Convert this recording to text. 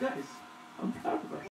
Guys,